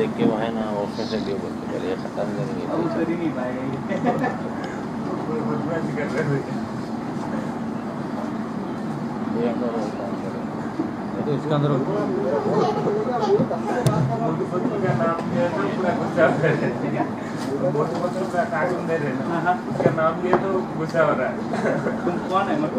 देख के वो है ना उसमें से भी बोलते पहले ये खत्म करेंगे। तो इसके अंदर का नाम दिया तो पूरा गुस्सा हो रहा है हैं। उसका नाम दिया तो गुस्सा हो रहा है। तुम कौन है? मटू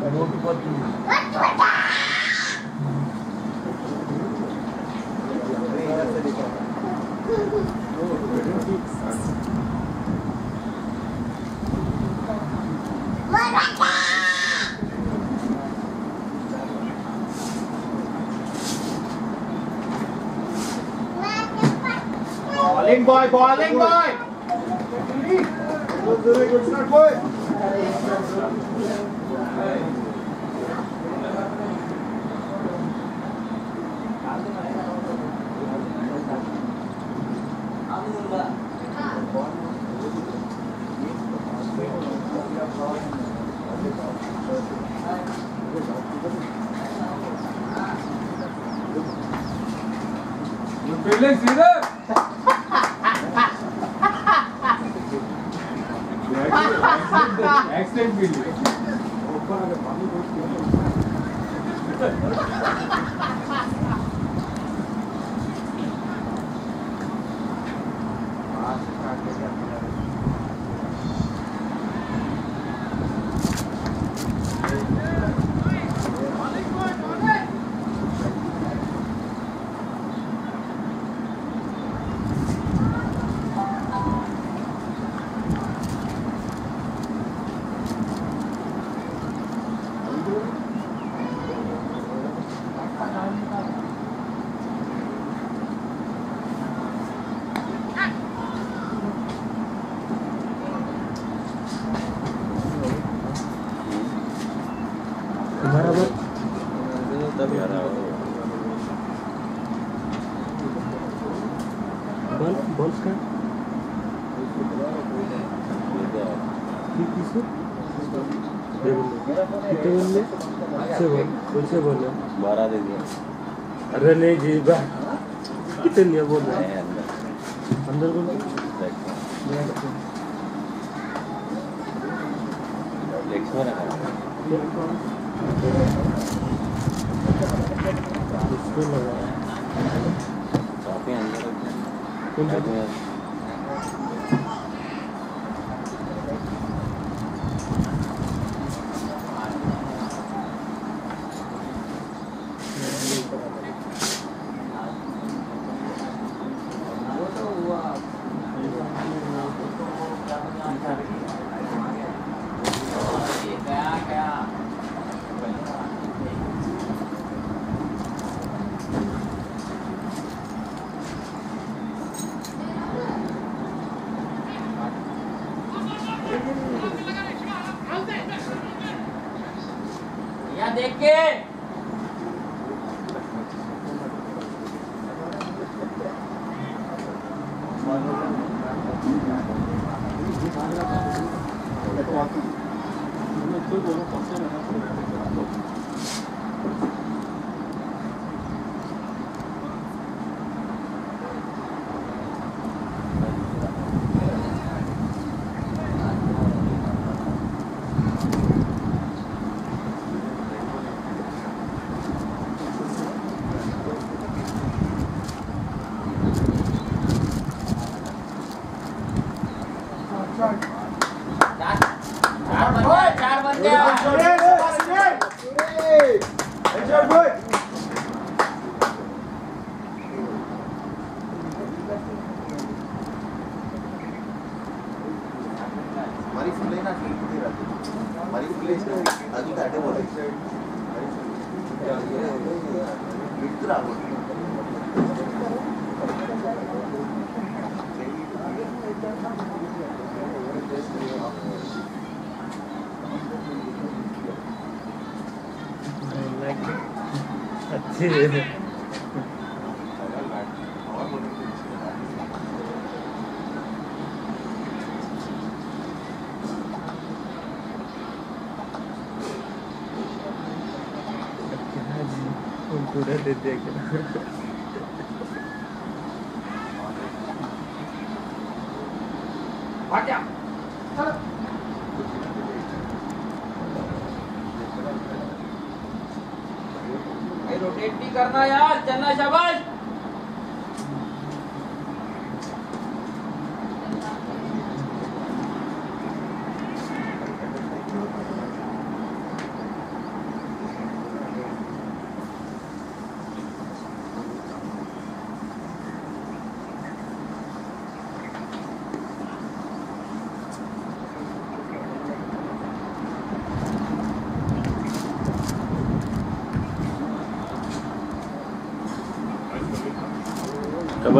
Để mua cái con gì? Linh boy, boy, Linh boy! Linh boy! Let's é do. से बोलो। बारह दे दिया। अरे नहीं जी कितने बोल? रहे हैं अंदर बोलो। इसको लगाया अच्छी है पूरा दे दिया Sao?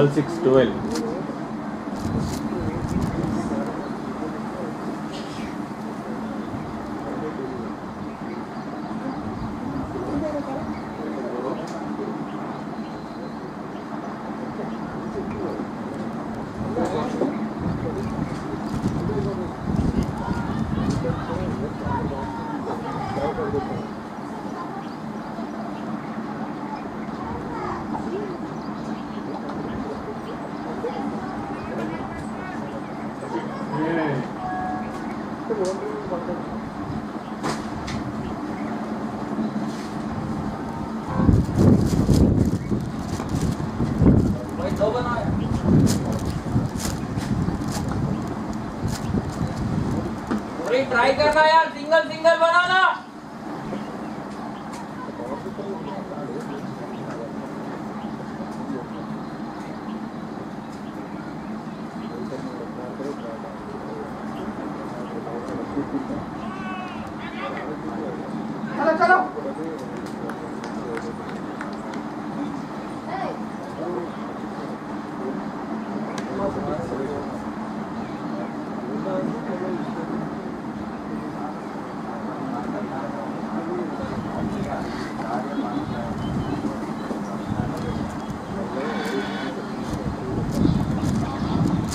double six twelve. Try करना यार सिंगल सिंगल बनाना।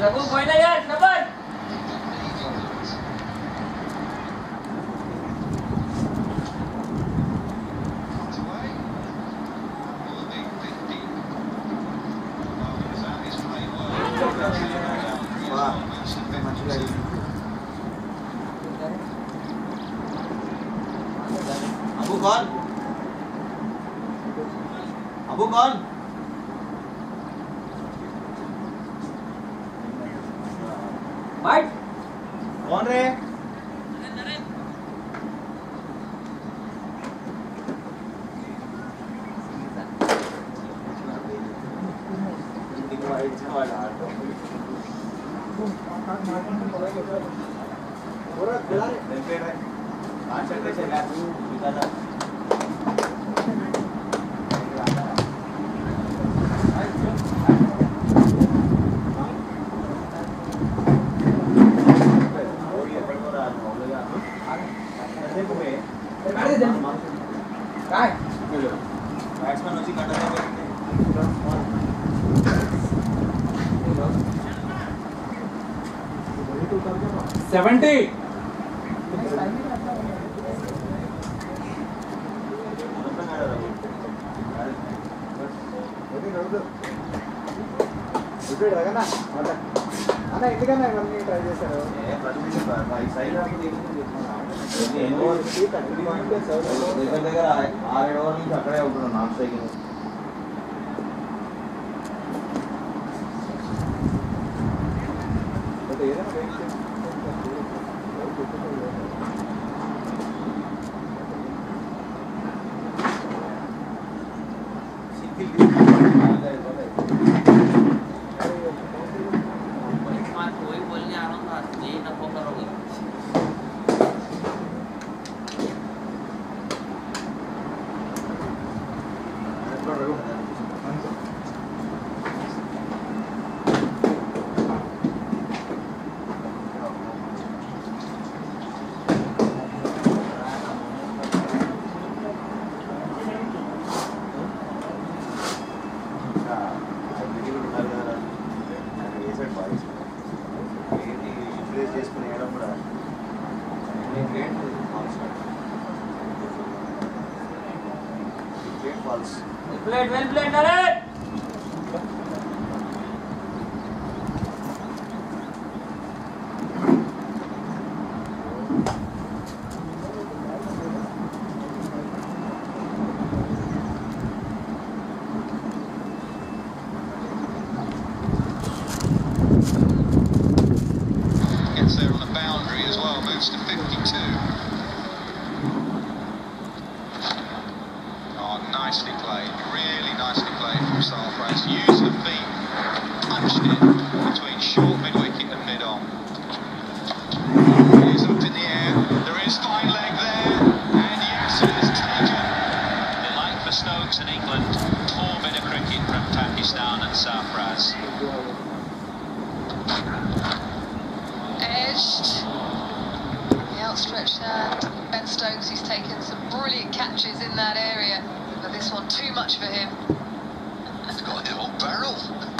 Naguboy na yan! Sabay! काय స్పీడ్ కదా అన్న ఎందుకన్నా ఇవన్నీ ట్రై చేశారు? దగ్గర దగ్గర ఆరేడు వరకు అక్కడే ఉంటున్నాను non cycle In England, four bit of cricket from Pakistan and Sarfraz. Edged. The outstretched hand. Ben Stokes, he's taken some brilliant catches in that area, but this one too much for him. He's got a whole barrel.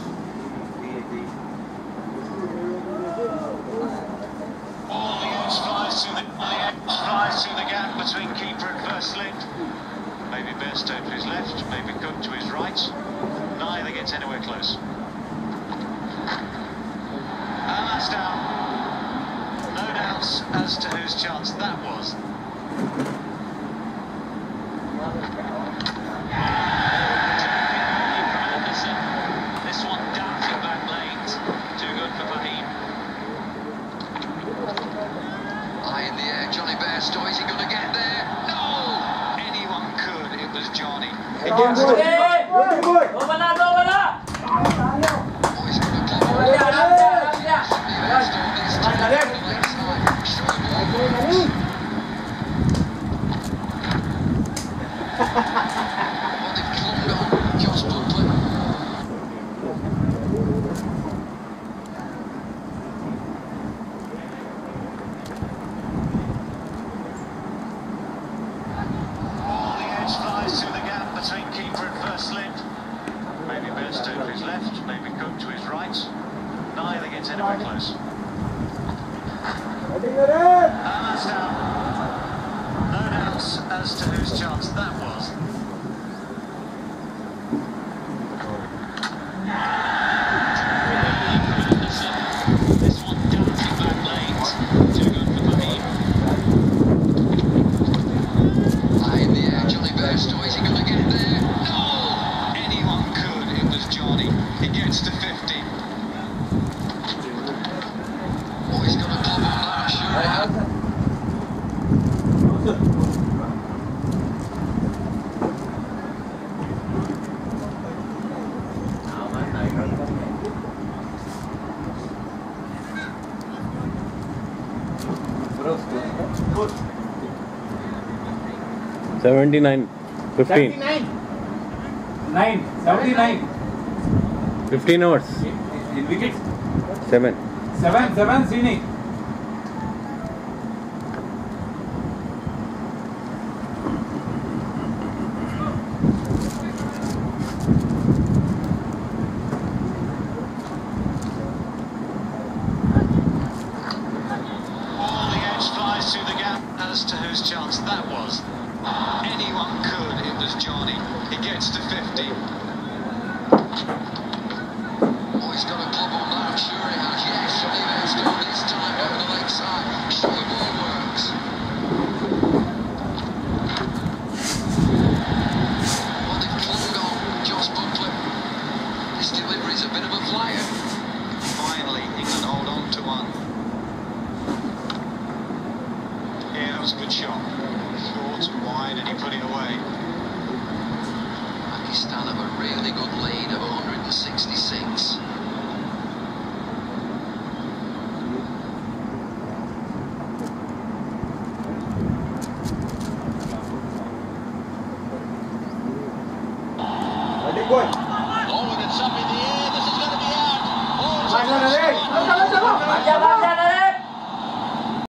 Bairstow to his left, maybe Cook to his right. Neither gets anywhere close. And that's down. No doubts as to whose chance that was. 79. 15. 79. 9. 79. 15 hours. In wickets? 7. 7. 7. Sini.